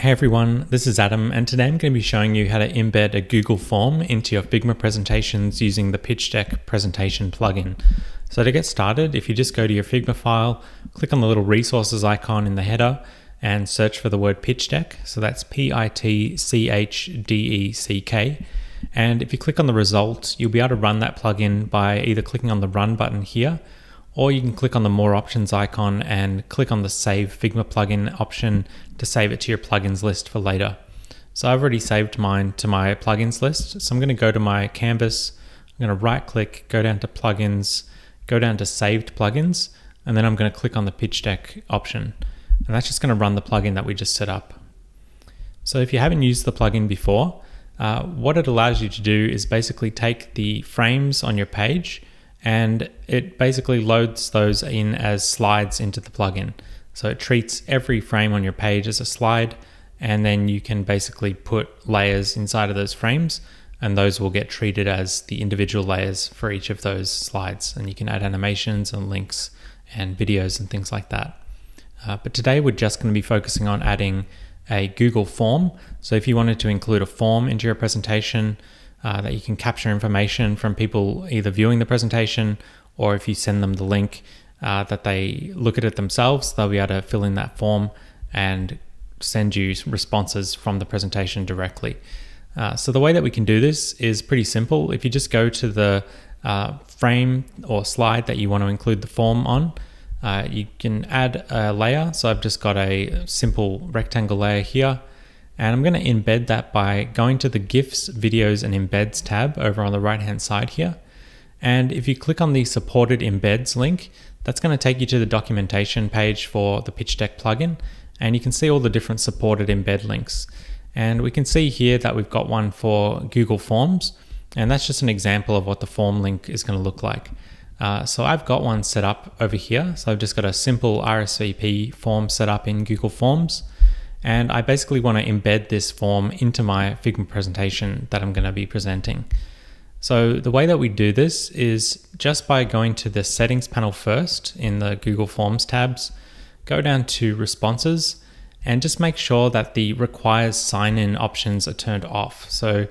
Hey everyone, this is Adam, and today I'm going to be showing you how to embed a Google form into your Figma presentations using the Pitchdeck presentation plugin. So to get started, if you just go to your Figma file, click on the little resources icon in the header, and search for the word Pitchdeck. So that's P I T C H D E C K. And if you click on the result, you'll be able to run that plugin by either clicking on the Run button here or you can click on the More Options icon and click on the Save Figma plugin option to save it to your plugins list for later. So I've already saved mine to my plugins list. So I'm going to go to my canvas, I'm going to right click, go down to plugins, go down to saved plugins, and then I'm going to click on the Pitchdeck option. And that's just going to run the plugin that we just set up. So if you haven't used the plugin before, uh, what it allows you to do is basically take the frames on your page and it basically loads those in as slides into the plugin. So it treats every frame on your page as a slide, and then you can basically put layers inside of those frames, and those will get treated as the individual layers for each of those slides. And you can add animations and links and videos and things like that. Uh, but today we're just going to be focusing on adding a Google form. So if you wanted to include a form into your presentation, uh, that you can capture information from people either viewing the presentation or if you send them the link uh, that they look at it themselves, they'll be able to fill in that form and send you responses from the presentation directly. Uh, so the way that we can do this is pretty simple. If you just go to the uh, frame or slide that you want to include the form on, uh, you can add a layer. So I've just got a simple rectangle layer here. And I'm going to embed that by going to the GIFs, Videos, and Embeds tab over on the right hand side here. And if you click on the supported embeds link, that's going to take you to the documentation page for the Pitchdeck plugin. And you can see all the different supported embed links. And we can see here that we've got one for Google Forms. And that's just an example of what the form link is going to look like. Uh, so I've got one set up over here. So I've just got a simple RSVP form set up in Google Forms. And I basically want to embed this form into my Figma presentation that I'm going to be presenting. So the way that we do this is just by going to the settings panel first in the Google Forms tabs, go down to responses and just make sure that the requires sign in options are turned off. So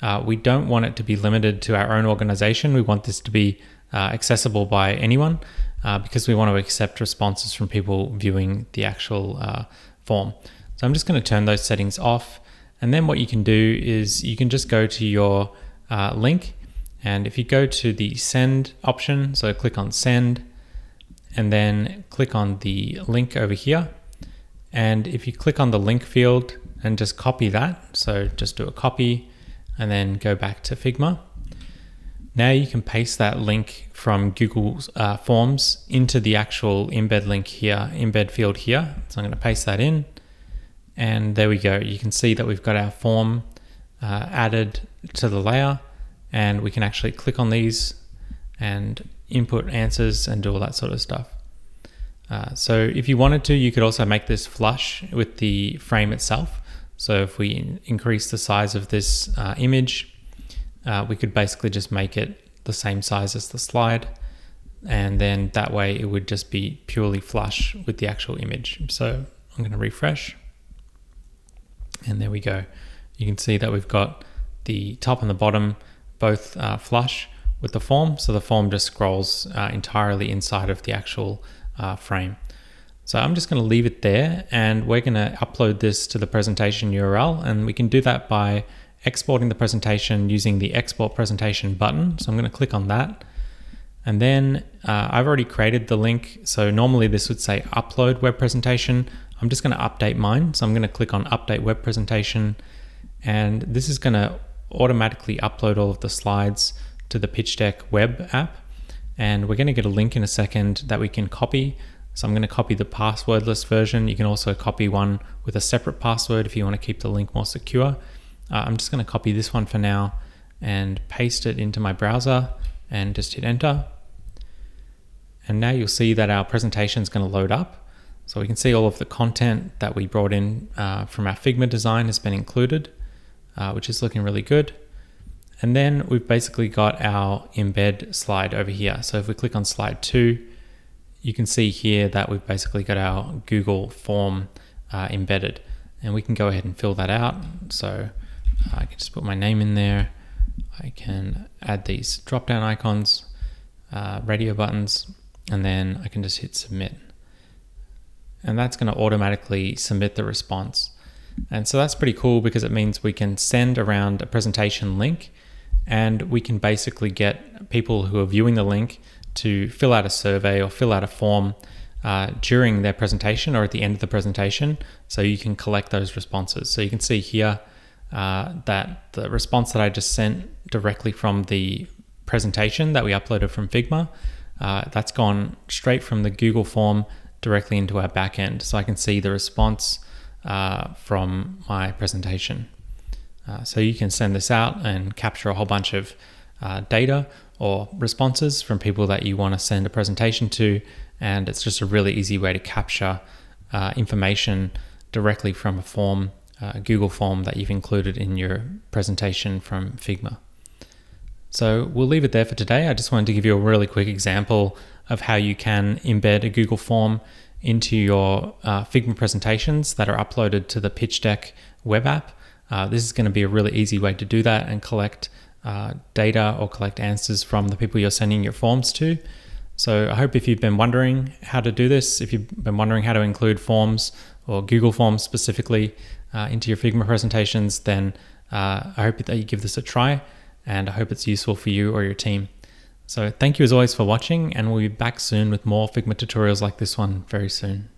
uh, we don't want it to be limited to our own organization. We want this to be uh, accessible by anyone uh, because we want to accept responses from people viewing the actual uh, form. So I'm just going to turn those settings off. And then what you can do is you can just go to your uh, link. And if you go to the send option, so click on send and then click on the link over here. And if you click on the link field and just copy that, so just do a copy and then go back to Figma. Now you can paste that link from Google uh, Forms into the actual embed link here, embed field here. So I'm going to paste that in and there we go. You can see that we've got our form uh, added to the layer and we can actually click on these and input answers and do all that sort of stuff. Uh, so if you wanted to, you could also make this flush with the frame itself. So if we increase the size of this uh, image, uh, we could basically just make it the same size as the slide. And then that way it would just be purely flush with the actual image. So I'm going to refresh. And there we go. You can see that we've got the top and the bottom both uh, flush with the form. So the form just scrolls uh, entirely inside of the actual uh, frame. So I'm just going to leave it there and we're going to upload this to the presentation URL and we can do that by exporting the presentation using the export presentation button. So I'm going to click on that. And then uh, I've already created the link. So normally this would say upload web presentation. I'm just going to update mine. So I'm going to click on update web presentation and this is going to automatically upload all of the slides to the Pitchdeck web app. And we're going to get a link in a second that we can copy. So I'm going to copy the passwordless version. You can also copy one with a separate password if you want to keep the link more secure. Uh, I'm just going to copy this one for now and paste it into my browser and just hit enter. And now you'll see that our presentation is going to load up. So we can see all of the content that we brought in uh, from our Figma design has been included, uh, which is looking really good. And then we've basically got our embed slide over here. So if we click on slide two, you can see here that we've basically got our Google form uh, embedded. and we can go ahead and fill that out. So uh, I can just put my name in there. I can add these drop down icons, uh, radio buttons, and then I can just hit submit. And that's going to automatically submit the response. And so that's pretty cool because it means we can send around a presentation link and we can basically get people who are viewing the link to fill out a survey or fill out a form uh, during their presentation or at the end of the presentation so you can collect those responses. So you can see here uh, that the response that I just sent directly from the presentation that we uploaded from Figma, uh, that's gone straight from the Google form directly into our backend. So I can see the response uh, from my presentation. Uh, so you can send this out and capture a whole bunch of uh, data or responses from people that you want to send a presentation to. And it's just a really easy way to capture uh, information directly from a form, a Google form that you've included in your presentation from Figma. So we'll leave it there for today. I just wanted to give you a really quick example of how you can embed a Google form into your uh, Figma presentations that are uploaded to the Pitchdeck web app. Uh, this is going to be a really easy way to do that and collect uh, data or collect answers from the people you're sending your forms to. So I hope if you've been wondering how to do this, if you've been wondering how to include forms or Google Forms specifically uh, into your Figma presentations, then uh, I hope that you give this a try and I hope it's useful for you or your team. So thank you as always for watching and we'll be back soon with more Figma tutorials like this one very soon.